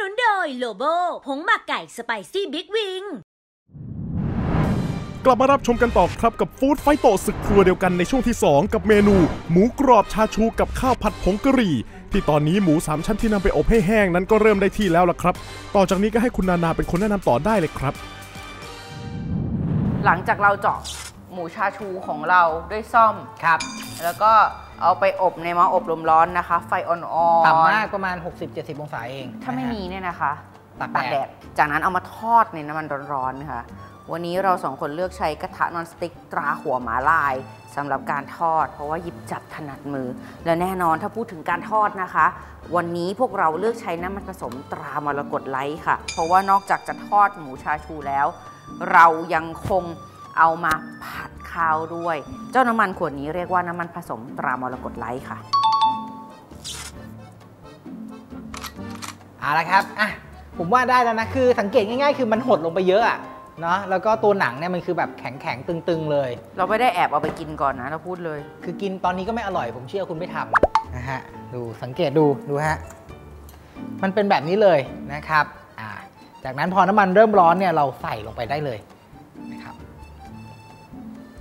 นุนโดยโลโบผงหมักไก่สไปซี่บิ๊กวิง กลับมารับชมกันต่อครับกับฟู้ดไฟโตศึกครัวเดียวกันในช่วงที่ 2 กับเมนู หมูกรอบชาชูกับข้าวผัดผงกะหรี่ ที่ตอนนี้หมูสามชั้นที่นำไปอบให้แห้งนั้นก็เริ่มได้ที่แล้วล่ะครับ ต่อจากนี้ก็ให้คุณนานาเป็นคนแนะนำต่อได้เลยครับ หลังจากเราเจาะ หมูชาชูของเราด้วยซ่อม ครับ แล้วก็เอาไปอบในหม้ออบลมร้อนนะคะ ไฟอ่อนๆต่ำมากประมาณ 60-70 องศาเอง ถ้าไม่นะฮะมีเนี่ยนะคะตากแดด จากนั้นเอามาทอดในน้ำมันร้อนๆค่ะ วันนี้เราสองคนเลือกใช้กระทะ non-stick ตราหัวหมาลายสำหรับการทอด เพราะว่าหยิบจับถนัดมือ และแน่นอนถ้าพูดถึงการทอดนะคะ วันนี้พวกเราเลือกใช้น้ำมันผสมตรามรกตไลท์ค่ะ เพราะว่านอกจากจะทอดหมูชาชูแล้ว เรายังคง เอามาผัดข้าวด้วย เจ้าน้ำมันขวดนี้เรียกว่าน้ำมันผสมตรามรกตไลท์ค่ะเอาละครับอะผมว่าได้แล้วนะคือสังเกตง่ายๆ คือมันหดลงไปเยอะอะเนาะแล้วก็ตัวหนังเนี่ยมันคือแบบแข็งๆตึงๆเลย เราไม่ได้แอบเอาไปกินก่อนนะเราพูดเลย คือกินตอนนี้ก็ไม่อร่อยผมเชื่อคุณไม่ทำนะฮะดูสังเกตดูดูฮะมันเป็นแบบนี้เลยนะครับอ่าจากนั้นพอน้ำมันเริ่มร้อนเนี่ยเราใส่ลงไปได้เลยนะครับ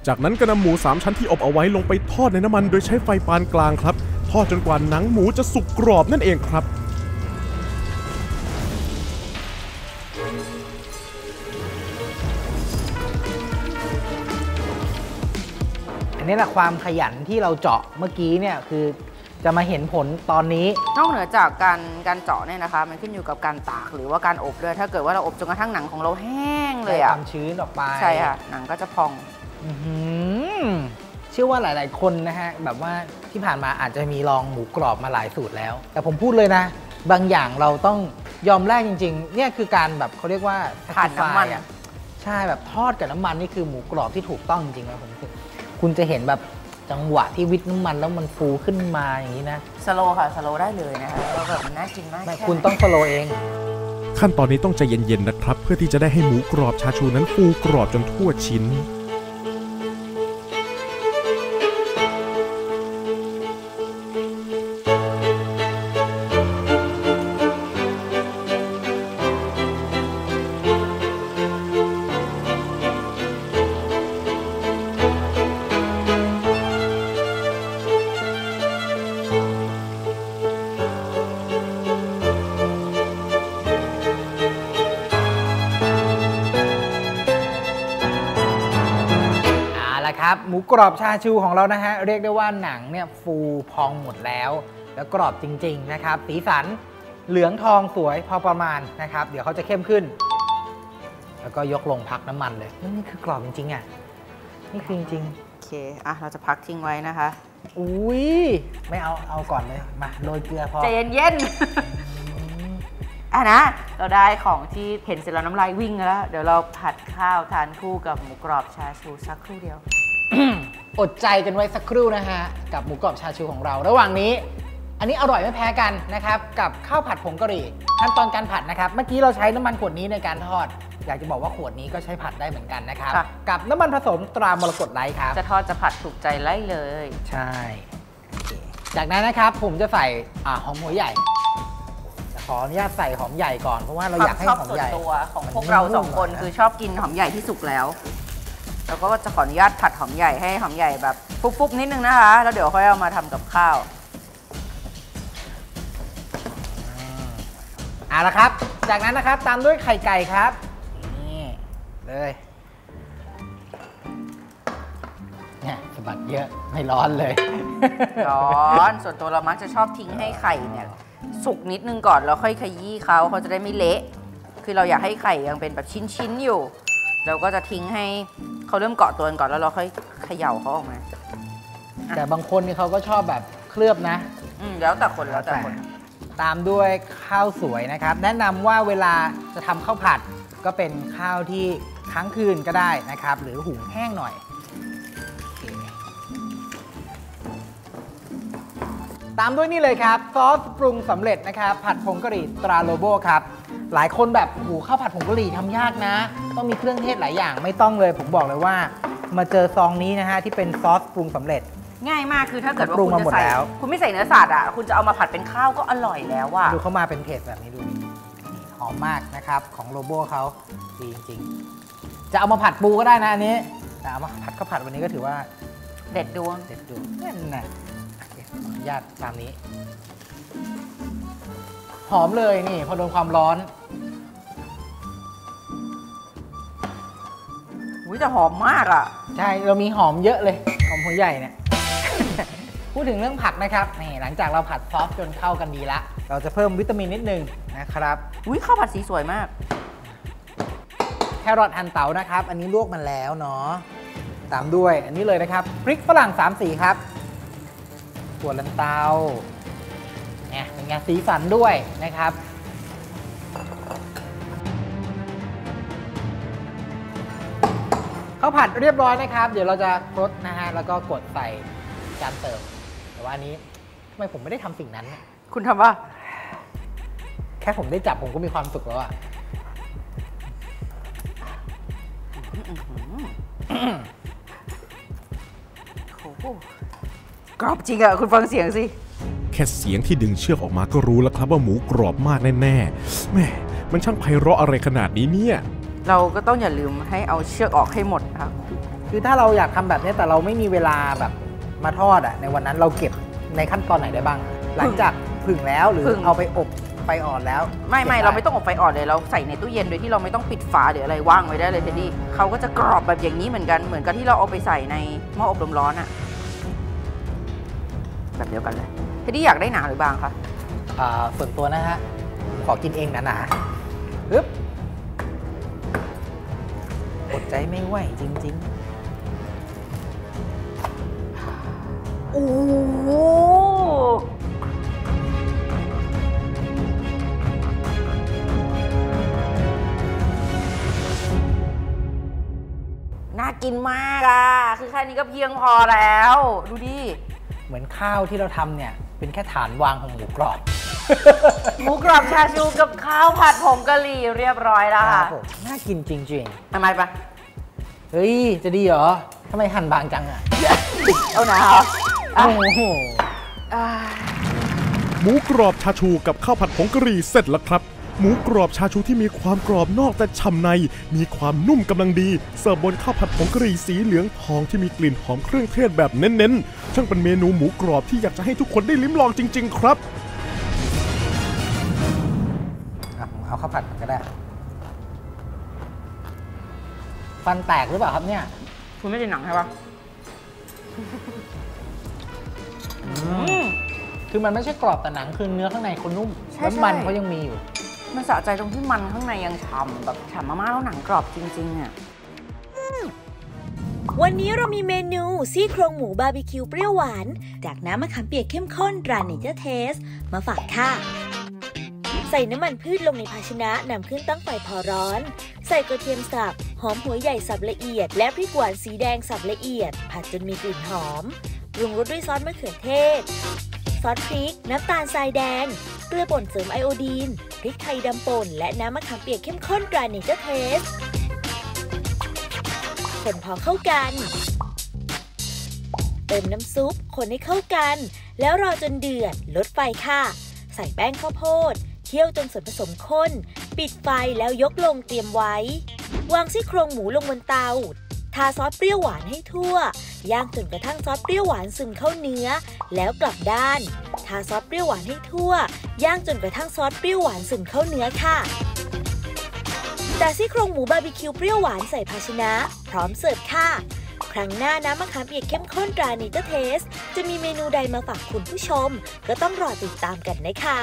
จากนั้นก็นำหมูสามชั้นที่อบเอาไว้ลงไปทอดในน้ำมัน โดยใช้ไฟปานกลางครับ ทอดจนกว่าหนังหมูจะสุกกรอบนั่นเองครับ อันนี้แหละความขยันที่เราเจาะเมื่อกี้เนี่ยคือจะมาเห็นผลตอนนี้ นอกเหนือจากการการเจาะเนี่ยนะคะ มันขึ้นอยู่กับการตากหรือว่าการอบด้วย ถ้าเกิดว่าเราอบจนกระทั่งหนังของเราแห้งเลยคอะวามชื้นออกไป ใช่ค่ะ หนังก็จะพองอื้อหือ เชื่อว่าหลาย ๆ คนนะฮะแบบว่าที่ผ่านมาอาจจะมีลองหมูกรอบมาหลายสูตรแล้ว แต่ผมพูดเลยนะ บางอย่างเราต้องยอมแลกจริง ๆ เนี่ยคือการแบบเขาเรียกว่าผ่านน้ำมัน sacrifice อะใช่แบบทอดกับน้ำมันนี่คือหมูกรอบที่ถูกต้องจริงๆนะผมคือคุณจะเห็นแบบจังหวะที่วิทน้ำมันแล้วมันฟูขึ้นมาอย่างนี้นะสโลค่ะสโลได้เลยนะคะแล้วแบบมันน่ากินมากไม่แค่คุณไหนต้องสโลว์เอง ขั้นตอนนี้ต้องใจเย็นๆนะครับ เพื่อที่จะได้ให้หมูกรอบชาชูนั้นฟูกรอบจนทั่วชิ้น ละครับ หมูกรอบชาชูของเรานะฮะ เรียกได้ว่าหนังเนี่ยฟูพองหมดแล้ว แล้วกรอบจริง ๆ นะครับ สีสันเหลืองทองสวยพอประมาณนะครับ เดี๋ยวเขาจะเข้มขึ้น แล้วก็ยกลงพักน้ำมันเลยนี่นี่คือกรอบจริงๆอะ นี่คือจริงโอเค อะ เราจะพักทิ้งไว้นะคะ ๆอุ้ยไม่เอาเอาก่อนเลย มาโรยเกลือพอใจเย็นๆ อะนะ เราได้ของที่เห็นเสร็จแล้วน้ำลายวิ่งแล้ว เดี๋ยวเราผัดข้าวทานคู่กับหมูกรอบชาชูสักครู่เดียว อดใจกันไว้สักครู่นะฮะ กับหมูกรอบชาชูของเรา ระหว่างนี้ อันนี้อร่อยไม่แพ้กันนะครับ กับข้าวผัดผงกะหรี่ขั้นตอนการผัดนะครับ เมื่อกี้เราใช้น้ำมันขวดนี้ในการทอด อยากจะบอกว่าขวดนี้ก็ใช้ผัดได้เหมือนกันนะครับ ค่ะ กับน้ำมันผสมตรามรกตไลท์ครับ จะทอดจะผัดถูกใจไล่เลย ใช่โอเคจากนั้นนะครับผมจะใส่อ่าหอมหัวใหญ่จะขออนุญาตใส่หอมใหญ่ก่อนเพราะว่าเราอยากให้ชอบหอมส่วใหนญ่ตัวของมันพวกเราสองนุ่มๆคนหน่อยนะคือชอบกินหอมใหญ่ที่สุกแล้ว แล้วก็จะขออนุญาตผัดหอมใหญ่ให้หอมใหญ่แบบปุ๊บๆนิดนึงนะคะ แล้วเดี๋ยวค่อยเอามาทำกับข้าวเอาละครับ จากนั้นนะครับตามด้วยไข่ไก่ครับนี่เลยเนี่ยสะบัดเยอะไม่ร้อนเลย ร้อนส่วนตัวเรามักจะชอบทิ้งให้ไข่เนี่ยสุกนิดนึงก่อนแล้วค่อยขยี้เขาเขาจะได้ไม่เละ คือเราอยากให้ไข่ยังเป็นแบบชิ้นๆอยู่ เราก็จะทิ้งให้เขาเริ่มเกาะตัวกันก่อนแล้วเราค่อยเขย่าเขาออกมา แต่บางคนนี่เขาก็ชอบแบบเคลือบนะ อืมแล้วแต่คนแล้วแต่คน ตามด้วยข้าวสวยนะครับ แนะนำว่าเวลาจะทำข้าวผัดก็เป็นข้าวที่ค้างคืนก็ได้นะครับ หรือหุงแห้งหน่อยโอเคตามด้วยนี่เลยครับซอสปรุงสำเร็จนะครับ ผัดผงกะหรี่ตราโลโบครับ หลายคนแบบหูข้าวผัดผงกะหรี่ทำยากนะ ต้องมีเครื่องเทศหลายอย่างไม่ต้องเลย ผมบอกเลยว่า มาเจอซองนี้นะฮะที่เป็นซอสปรุงสำเร็จ ง่ายมากคือถ้าเกิดว่าปรุงคุณมาหมจะดใส่แล้ว คุณไม่ใส่เนื้อสัตว์อะคุณจะเอามาผัดเป็นข้าวก็อร่อยแล้วอะดูเข้ามาเป็นเพจแบบนี้ดูดิหอมมากนะครับ ของโลโบเขาดีจริงๆ จะเอามาผัดปูก็ได้นะอันนี้แต่เอามาผัดข้าวผัดวันนี้ก็ถือว่าเด็ดดวง เด็ดดูนั่นน่ะโอเคขออนุญาตตามนี้ หอมเลยนี่พอโดนความร้อน อุ้ยแต่หอมมากอะ ใช่ เรามีหอมเยอะเลย หอมหัวใหญ่เนี่ย พูดถึงเรื่องผักนะครับ นี่หลังจากเราผัดซอสจนเข้ากันดีละ เราจะเพิ่มวิตามินนิดนึงนะครับ อุ้ยข้าวผัดสีสวยมาก แครอทหั่นเต๋านะครับ อันนี้ลวกมาแล้วเนาะ ตามด้วยอันนี้เลยนะครับ พริกฝรั่ง3สีครับถั่วลันเตาเนี่ยเป็นไงสีสันด้วยนะครับ ข้าวผัดเรียบร้อยนะครับ เดี๋ยวเราจะครดนะฮะแล้วก็กดใส่จานเสิร์ฟแต่ว่าอันนี้ทำไมผมไม่ได้ทำสิ่งนั้นเนี่ยคุณทำว่าแค่ผมได้จับผมก็มีความสุขแล้วอะโอ้โหกรอบจริงอะคุณฟังเสียงสิ แค่เสียงที่ดึงเชือกออกมาก็รู้แล้วครับว่าหมูกรอบมากแน่ๆแม่มันช่างไพเราะอะไรขนาดนี้เนี่ย เราก็ต้องอย่าลืมให้เอาเชือกออกให้หมดนะคะคือถ้าเราอยากทำแบบนี้แต่เราไม่มีเวลาแบบมาทอดอะในวันนั้นเราเก็บในขั้นตอนไหนได้บ้าง หลังจากผึ่งแล้วหรือผึ่งเอาไปอบไฟอ่อนแล้ว ไม่ไม่ก็บด้เราไม่ต้องอบไฟอ่อนเลยเราใส่ในตู้เย็นโดยที่เราไม่ต้องปิดฝาหรืออะไรว่างไว้ได้เลยเทดดี้เขาก็จะกรอบแบบอย่างนี้เหมือนกันเหมือนกับที่เราเอาไปใส่ในหม้ออบลมร้อนอะแบบเดียวกันเลยเทดดี้อยากได้หนาหรือบางคะอ่าส่วนตัวนะฮะผมขอกินเองหนาๆปึ๊บอด ใจไม่ไหวจริงโอ้โหน่ากินมากอะคือแค่นี้ก็เพียงพอแล้ว ดูดิๆเหมือนข้าวที่เราทำเนี่ย เป็นแค่ฐานวางของหมูกรอบ หมูกรอบชาชูกับข้าวผัดผงกะหรี่เรียบร้อยแล้วครัค่ะบผมน่ากินจริงทำไมปะๆ เฮ้ย จะดีเหรอทำไมหั่นบางจังอะเอาหนาเหรออะโอ้โหอ่าหมูกรอบชาชูกับข้าวผัดผงกะหรี่เสร็จแล้วครับ หมูกรอบชาชูที่มีความกรอบนอกแต่ฉ่ำใน มีความนุ่มกำลังดี เสิร์ฟบนข้าวผัดผงกะหรี่สีเหลืองทองที่มีกลิ่นหอมเครื่องเทศแบบเน้นๆ ช่างเป็นเมนูหมูกรอบที่อยากจะให้ทุกคนได้ลิ้มลองจริง ๆ ครับอะผมเอาข้าวผัดก่อนก็ได้ ฟันแตกหรือเปล่าครับเนี่ยคุณไม่ได้หนังใช่ปะคือมันไม่ใช่กรอบแต่หนังคือเนื้อข้างในเขานุ่มใช่แล้วมันใช่เขายังมีอยู่ มันสะใจตรงที่มันข้างในยังฉ่ำแบบฉ่ำมากๆแล้วหนังกรอบจริงๆอะวันนี้เรามีเมนูซี่โครงหมูบาร์บีคิวเปรี้ยวหวาน จากน้ำมะขามเปียกเข้มข้นตราเนเจอร์เทส มาฝากค่ะ ใส่น้ำมันพืชลงในภาชนะนำขึ้นตั้งไฟพอร้อน ใส่กระเทียมสับ หอมหัวใหญ่สับละเอียด และพริกหวานสีแดงสับละเอียด ผัดจนมีกลิ่นหอม ปรุงรสด้วยซอสมะเขือเทศ ซอสพริก น้ำตาลทรายแดง เกลือป่นเสริมไอโอดีน พริกไทยดำป่น และน้ำมะขามเปียกเข้มข้นตราเนเจอร์เทสคนพอเข้ากัน เติมน้ำซุป คนให้เข้ากัน แล้วรอจนเดือด ลดไฟค่ะ ใส่แป้งข้าวโพด เคี่ยวจนส่วนผสมข้น ปิดไฟแล้วยกลงเตรียมไว้ วางซี่โครงหมูลงบนเตา ทาซอสเปรี้ยวหวานให้ทั่ว ย่างจนกระทั่งซอสเปรี้ยวหวานซึมเข้าเนื้อ แล้วกลับด้าน ทาซอสเปรี้ยวหวานให้ทั่ว ย่างจนกระทั่งซอสเปรี้ยวหวานซึมเข้าเนื้อค่ะตักซี่โครงหมูบาร์บีคิวเปรี้ยวหวานใส่ภาชนะ พร้อมเสิร์ฟค่ะ ครั้งหน้าน้ำมะขามเปียกเข้มข้นตราเนเจอร์เทส จะมีเมนูใดมาฝากคุณผู้ชม ก็ต้องรอติดตามกันนะคะ